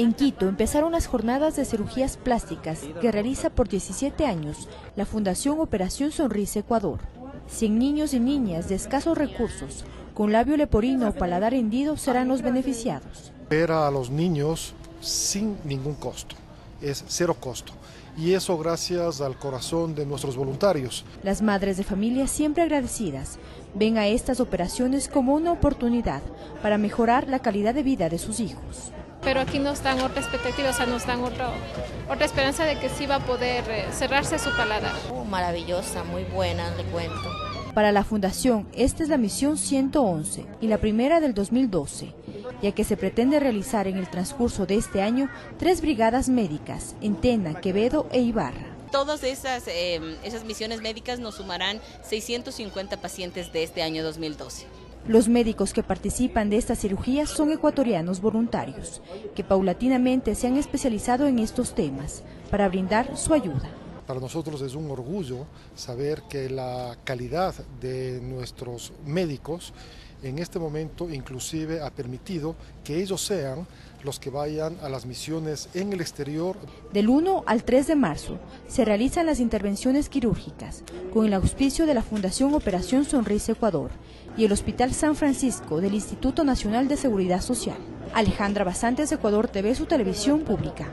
En Quito empezaron las jornadas de cirugías plásticas que realiza por 17 años la Fundación Operación Sonrisa Ecuador. 100 niños y niñas de escasos recursos con labio leporino o paladar hendido serán los beneficiados. Era a los niños sin ningún costo, es cero costo. Y eso gracias al corazón de nuestros voluntarios. Las madres de familia siempre agradecidas ven a estas operaciones como una oportunidad para mejorar la calidad de vida de sus hijos pero aquí nos dan otra expectativa, o sea, nos dan otra, otra esperanza de que sí va a poder eh, cerrarse su paladar. Oh, maravillosa, muy buena, le cuento. Para la Fundación, esta es la misión 111 y la primera del 2012, ya que se pretende realizar en el transcurso de este año tres brigadas médicas en Tena, Quevedo e Ibarra. Todas esas, eh, esas misiones médicas nos sumarán 650 pacientes de este año 2012. Los médicos que participan de estas cirugías son ecuatorianos voluntarios, que paulatinamente se han especializado en estos temas para brindar su ayuda. Para nosotros es un orgullo saber que la calidad de nuestros médicos en este momento inclusive ha permitido que ellos sean los que vayan a las misiones en el exterior. Del 1 al 3 de marzo se realizan las intervenciones quirúrgicas con el auspicio de la Fundación Operación Sonrisa Ecuador y el Hospital San Francisco del Instituto Nacional de Seguridad Social. Alejandra Basantes, Ecuador TV, su televisión pública.